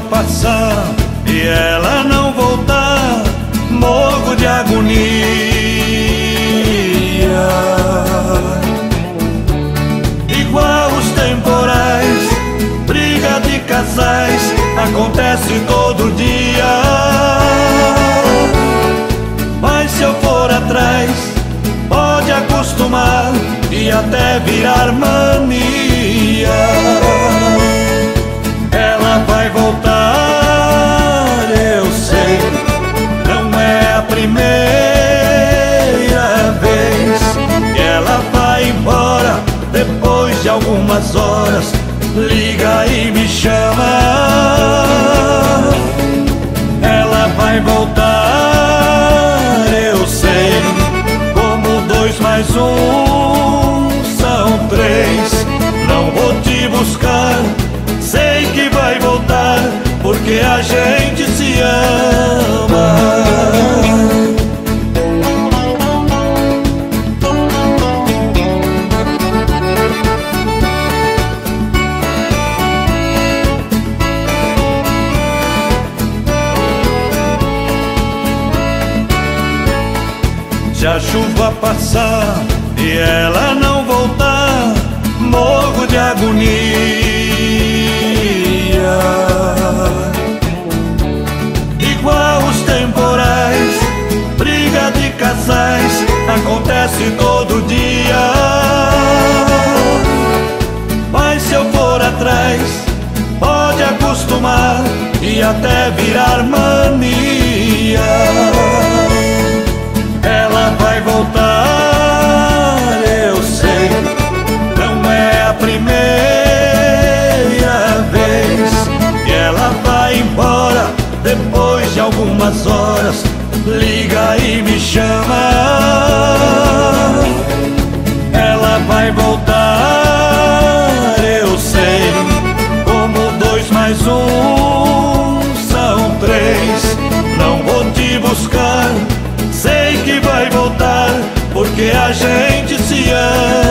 passar e ela não voltar, morro de agonia. casais acontece todo dia. Mas se eu for atrás, pode acostumar e até virar mania. Algumas horas liga e me chama. Ela vai voltar, eu sei. Como dois mais um são três. Não vou te buscar, sei que vai voltar, porque a gente se ama. A chuva passar e ela não voltar, morro de agonia. Igual os temporais, briga de casais, acontece todo dia. Mas se eu for atrás, pode acostumar e até virar mania De algumas horas, liga e me chama. Ela vai voltar, eu sei. Como dois mais um são três. Não vou te buscar sei que vai voltar, porque a gente se ama.